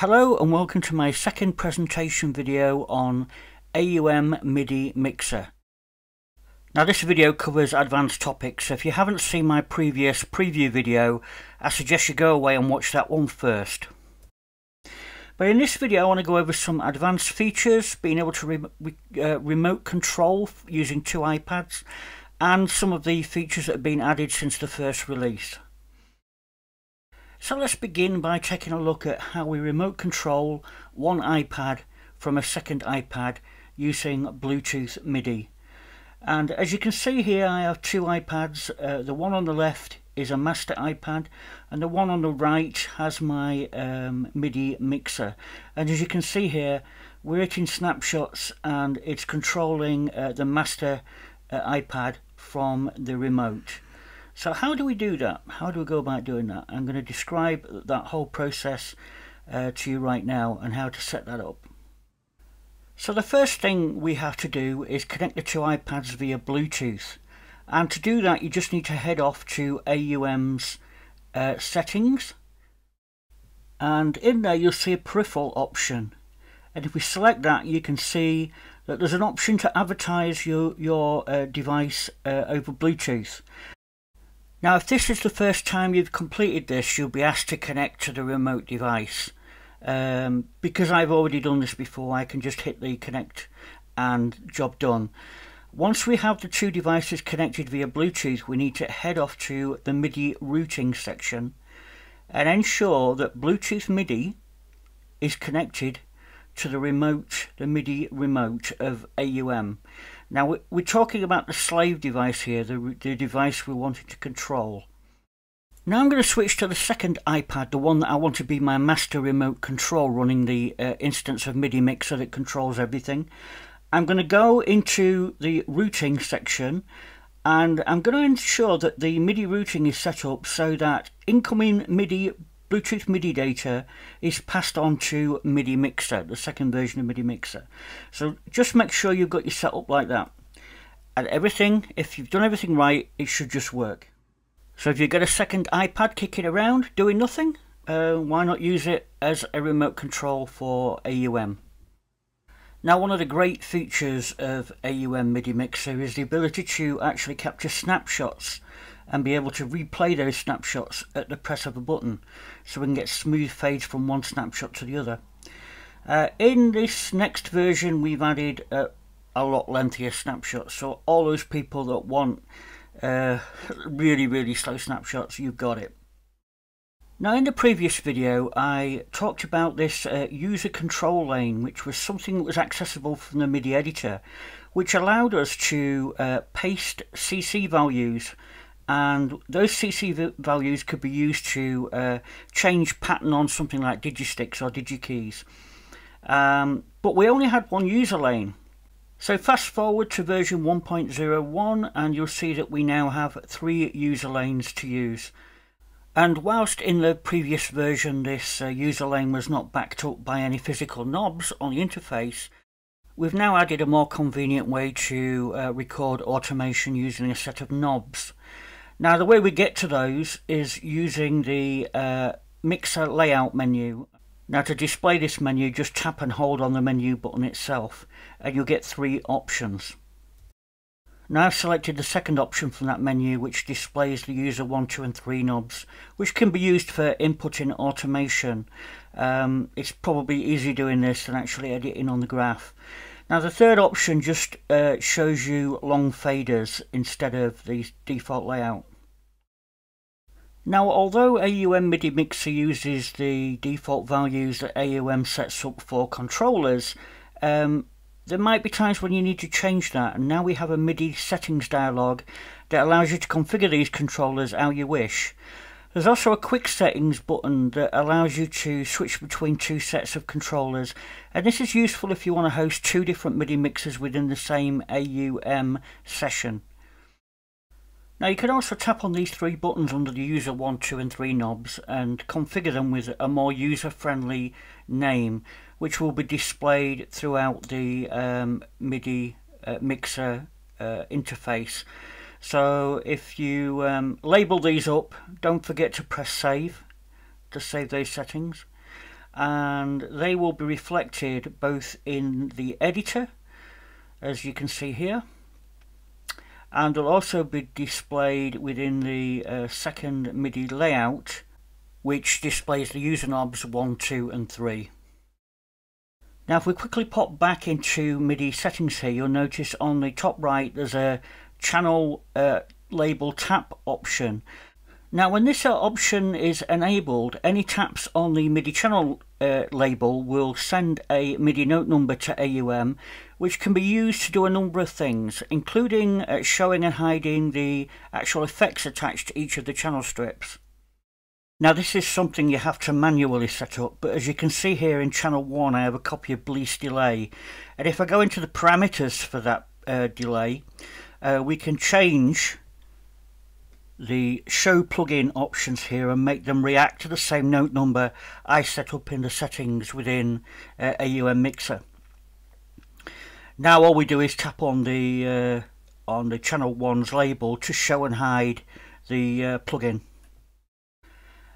Hello and welcome to my second presentation video on AUM MIDI Mixer. Now this video covers advanced topics, so if you haven't seen my previous preview video, I suggest you go away and watch that one first. But in this video I want to go over some advanced features, being able to re uh, remote control using two iPads, and some of the features that have been added since the first release. So let's begin by taking a look at how we remote control one iPad from a second iPad using Bluetooth MIDI. And as you can see here I have two iPads, uh, the one on the left is a master iPad and the one on the right has my um, MIDI mixer and as you can see here we're taking snapshots and it's controlling uh, the master uh, iPad from the remote. So how do we do that? How do we go about doing that? I'm going to describe that whole process uh, to you right now and how to set that up. So the first thing we have to do is connect the two iPads via Bluetooth. And to do that you just need to head off to AUM's uh, settings. And in there you'll see a peripheral option. And if we select that you can see that there's an option to advertise your, your uh, device uh, over Bluetooth. Now if this is the first time you've completed this you'll be asked to connect to the remote device. Um, because I've already done this before I can just hit the connect and job done. Once we have the two devices connected via Bluetooth we need to head off to the MIDI routing section and ensure that Bluetooth MIDI is connected to the remote, the MIDI remote of AUM. Now we're talking about the slave device here, the, the device we wanted to control. Now I'm going to switch to the second iPad, the one that I want to be my master remote control running the uh, instance of MIDI mixer that controls everything. I'm going to go into the routing section and I'm going to ensure that the MIDI routing is set up so that incoming MIDI Bluetooth MIDI data is passed on to MIDI Mixer, the second version of MIDI Mixer. So just make sure you've got your setup like that. And everything, if you've done everything right, it should just work. So if you've got a second iPad kicking around doing nothing, uh, why not use it as a remote control for AUM? Now one of the great features of AUM MIDI Mixer is the ability to actually capture snapshots and be able to replay those snapshots at the press of a button so we can get smooth fades from one snapshot to the other. Uh, in this next version we've added uh, a lot lengthier snapshots so all those people that want uh, really really slow snapshots you've got it. Now in the previous video I talked about this uh, user control lane which was something that was accessible from the MIDI editor which allowed us to uh, paste CC values and those CC values could be used to uh, change pattern on something like DigiStix or DigiKeys. Um, but we only had one user lane. So fast forward to version 1.01 and you'll see that we now have three user lanes to use. And whilst in the previous version this uh, user lane was not backed up by any physical knobs on the interface, we've now added a more convenient way to uh, record automation using a set of knobs. Now the way we get to those is using the uh, mixer layout menu. Now to display this menu just tap and hold on the menu button itself and you'll get three options. Now I've selected the second option from that menu which displays the user 1, 2 and 3 knobs which can be used for inputting automation. Um, it's probably easier doing this than actually editing on the graph. Now the third option just uh, shows you long faders instead of the default layout. Now although AUM MIDI Mixer uses the default values that AUM sets up for controllers, um, there might be times when you need to change that and now we have a MIDI settings dialog that allows you to configure these controllers how you wish. There's also a quick settings button that allows you to switch between two sets of controllers and this is useful if you want to host two different MIDI mixers within the same AUM session. Now you can also tap on these three buttons under the user 1, 2 and 3 knobs and configure them with a more user friendly name which will be displayed throughout the um, MIDI uh, mixer uh, interface. So if you um, label these up, don't forget to press save to save those settings. and they will be reflected both in the editor as you can see here and will also be displayed within the uh, second MIDI layout which displays the user knobs 1, 2 and 3. Now if we quickly pop back into MIDI settings here you'll notice on the top right there's a channel uh, label tap option now when this option is enabled, any taps on the MIDI channel uh, label will send a MIDI note number to AUM which can be used to do a number of things including uh, showing and hiding the actual effects attached to each of the channel strips. Now this is something you have to manually set up but as you can see here in channel 1 I have a copy of Bleass delay and if I go into the parameters for that uh, delay uh, we can change the show plugin options here and make them react to the same note number I set up in the settings within uh, AUM Mixer. Now all we do is tap on the uh, on the channel 1's label to show and hide the uh, plugin.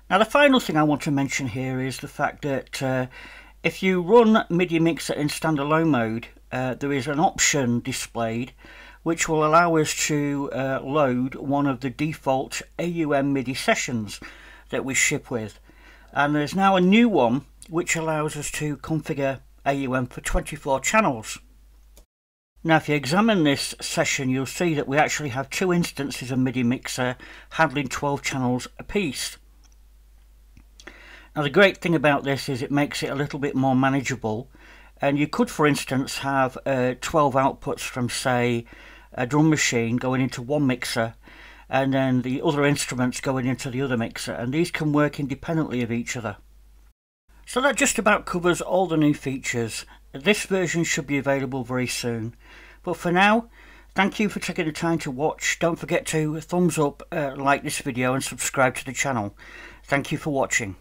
Now the final thing I want to mention here is the fact that uh, if you run MIDI Mixer in standalone mode uh, there is an option displayed which will allow us to uh, load one of the default AUM MIDI sessions that we ship with. And there's now a new one which allows us to configure AUM for 24 channels. Now if you examine this session you'll see that we actually have two instances of MIDI Mixer handling 12 channels apiece. Now the great thing about this is it makes it a little bit more manageable and you could for instance have uh, 12 outputs from say a drum machine going into one mixer and then the other instruments going into the other mixer and these can work independently of each other. So that just about covers all the new features. This version should be available very soon. But for now, thank you for taking the time to watch. Don't forget to thumbs up, uh, like this video and subscribe to the channel. Thank you for watching.